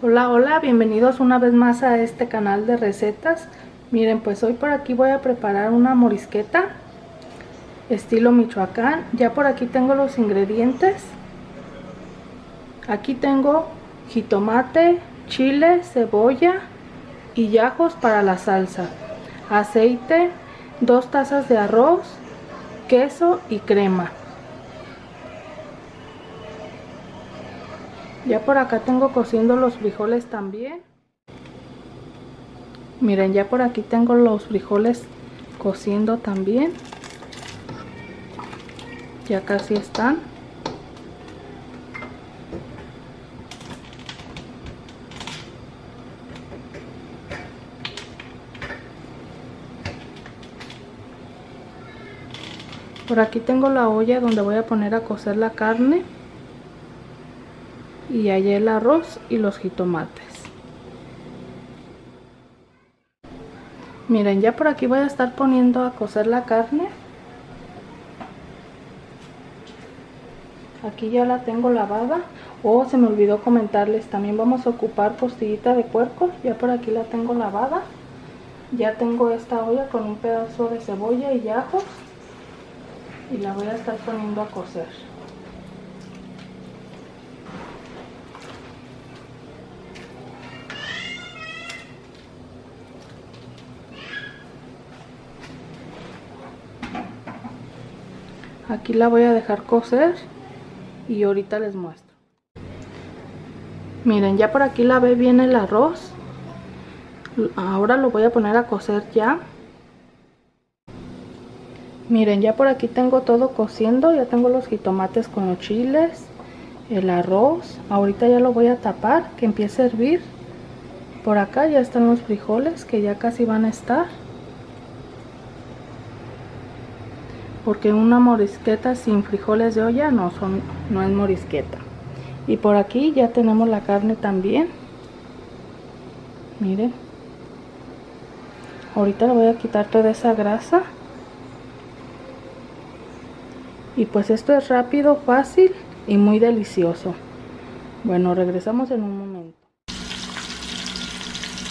Hola, hola, bienvenidos una vez más a este canal de recetas. Miren, pues hoy por aquí voy a preparar una morisqueta estilo Michoacán. Ya por aquí tengo los ingredientes. Aquí tengo jitomate, chile, cebolla y ajos para la salsa. Aceite, dos tazas de arroz, queso y crema. Ya por acá tengo cociendo los frijoles también. Miren, ya por aquí tengo los frijoles cociendo también. Ya casi están. Por aquí tengo la olla donde voy a poner a cocer la carne y allá el arroz y los jitomates. Miren ya por aquí voy a estar poniendo a cocer la carne. Aquí ya la tengo lavada. Oh, se me olvidó comentarles también vamos a ocupar costillita de puerco. Ya por aquí la tengo lavada. Ya tengo esta olla con un pedazo de cebolla y ajos y la voy a estar poniendo a cocer aquí la voy a dejar cocer y ahorita les muestro. Miren ya por aquí la ve bien el arroz. Ahora lo voy a poner a cocer ya. Miren ya por aquí tengo todo cociendo. Ya tengo los jitomates con los chiles el arroz. Ahorita ya lo voy a tapar que empiece a hervir. Por acá ya están los frijoles que ya casi van a estar porque una morisqueta sin frijoles de olla no, son, no es morisqueta. Y por aquí ya tenemos la carne también. Miren. Ahorita le voy a quitar toda esa grasa. Y pues esto es rápido, fácil y muy delicioso. Bueno, regresamos en un momento.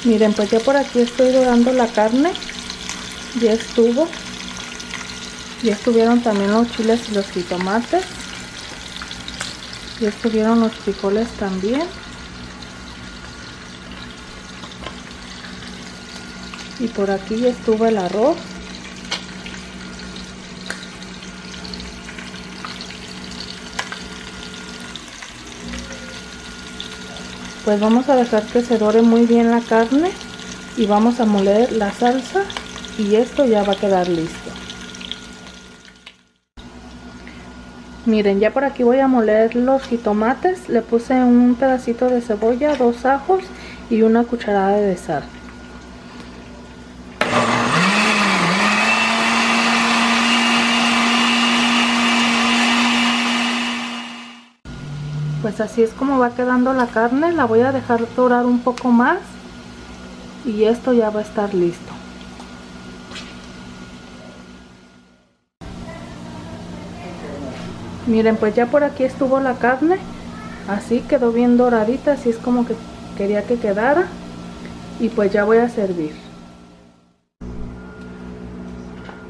Miren, pues ya por aquí estoy dorando la carne. Ya estuvo. Ya estuvieron también los chiles y los jitomates. Ya estuvieron los frijoles también. Y por aquí ya estuvo el arroz. Pues vamos a dejar que se dore muy bien la carne y vamos a moler la salsa y esto ya va a quedar listo. Miren, ya por aquí voy a moler los jitomates. Le puse un pedacito de cebolla, dos ajos y una cucharada de sal. Pues así es como va quedando la carne. La voy a dejar dorar un poco más. Y esto ya va a estar listo. Miren pues ya por aquí estuvo la carne así quedó bien doradita así es como que quería que quedara y pues ya voy a servir.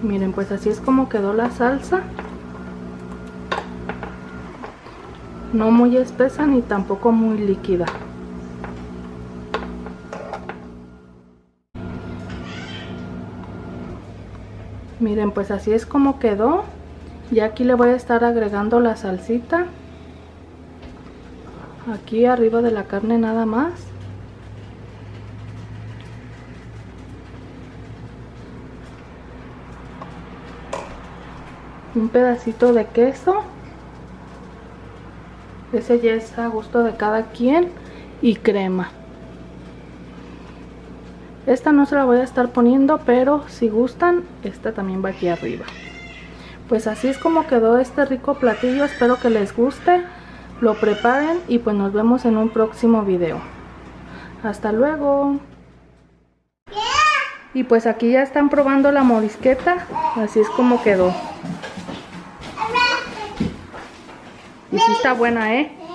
Miren pues así es como quedó la salsa. No muy espesa ni tampoco muy líquida. Miren pues así es como quedó y aquí le voy a estar agregando la salsita. Aquí arriba de la carne nada más. Un pedacito de queso. Ese ya es a gusto de cada quien. Y crema. Esta no se la voy a estar poniendo pero si gustan esta también va aquí arriba pues así es como quedó este rico platillo. Espero que les guste lo preparen y pues nos vemos en un próximo video. Hasta luego. Y pues aquí ya están probando la morisqueta así es como quedó. Y sí está buena eh